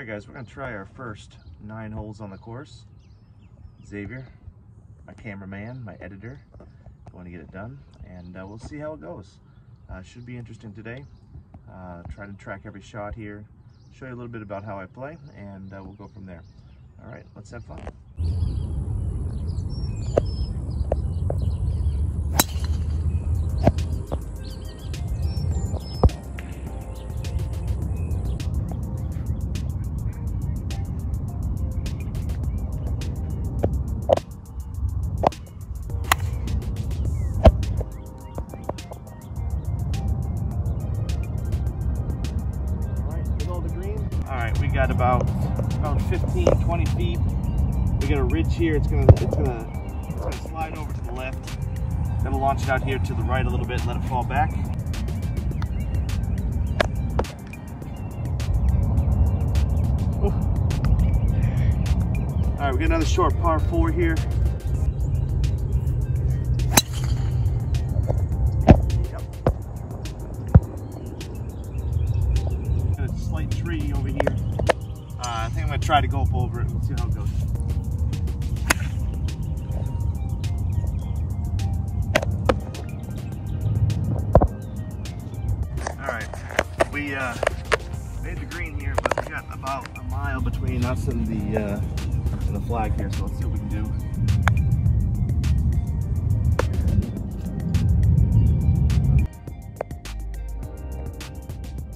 right, guys, we're gonna try our first nine holes on the course. Xavier, my cameraman, my editor, going to get it done, and uh, we'll see how it goes. Uh, should be interesting today. Uh, try to track every shot here, show you a little bit about how I play, and uh, we'll go from there. All right, let's have fun. Got about about 15, 20 feet. We got a ridge here. It's gonna it's gonna it's gonna slide over to the left. Gonna launch it out here to the right a little bit, and let it fall back. All right, we got another short par four here. Try to go up over it and see how it goes. All right, we uh, made the green here, but we got about a mile between us and the uh, and the flag here. So let's see what we can do.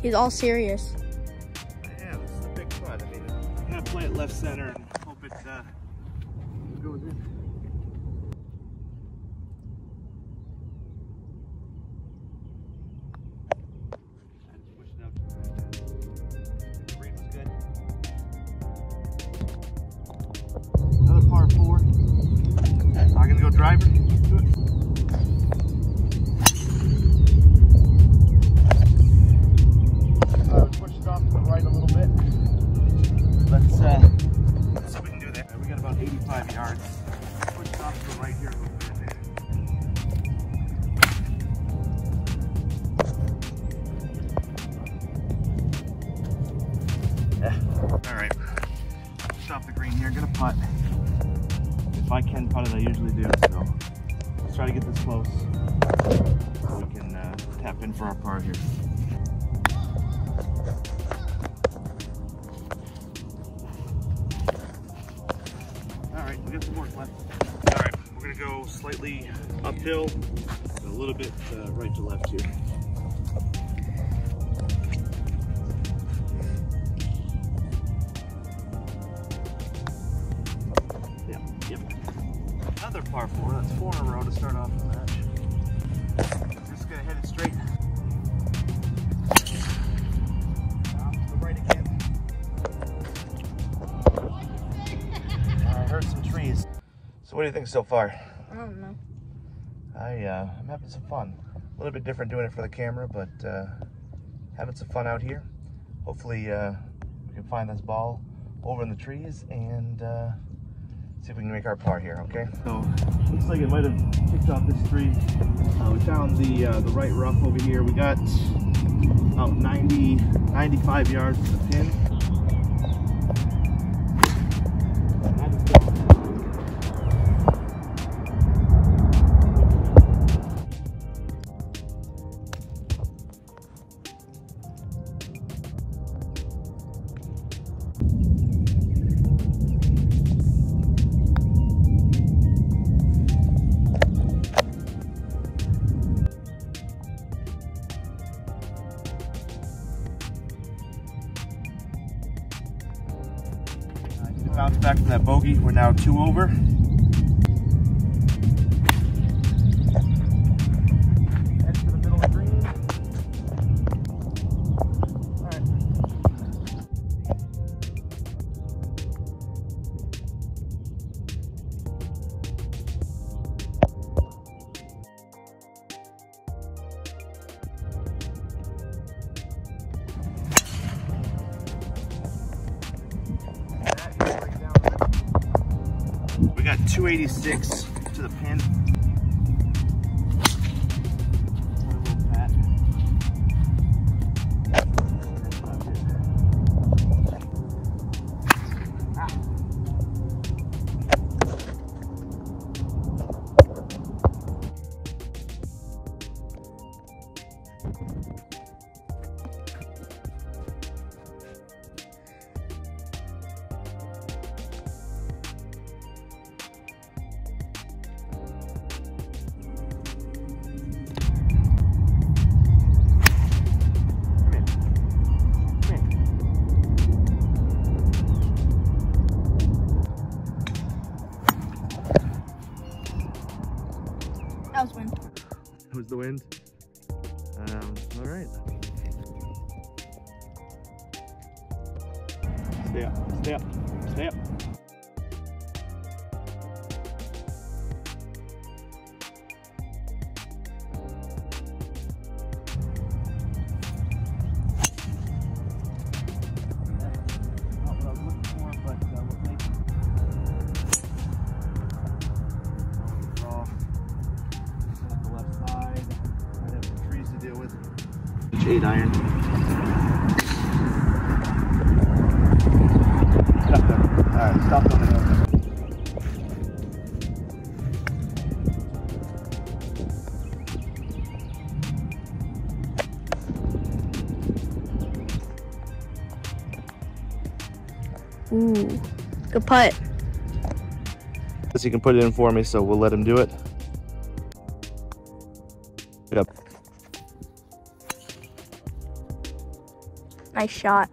He's all serious. Play it left center and hope it uh, goes in. Another par four. I'm gonna go driver. 25 yards. Off to the right here a little bit. Yeah. All right, stop the green here, gonna putt. If I can putt it, I usually do, so let's try to get this close so we can uh, tap in for our par here. Slightly uphill, a little bit uh, right to left here. Yep. Another par four. That's four in a row to start off the match. Just gonna hit it straight. To the right again. I heard some trees. So what do you think so far? I don't know. I, uh, I'm having some fun. A little bit different doing it for the camera, but uh, having some fun out here. Hopefully uh, we can find this ball over in the trees and uh, see if we can make our par here, okay? So, looks like it might have kicked off this tree. Uh, we found the, uh, the right rough over here. We got about 90, 95 yards to the pin. Bounce back from that bogey. We're now two over. 286 to the pin. Was the wind. Um, all right. Stay up, stay up, stay up. It's eight iron. Stop there. Alright, stop on the hill. Ooh. Good putt. Guess he can put it in for me, so we'll let him do it. Yep. Nice shot.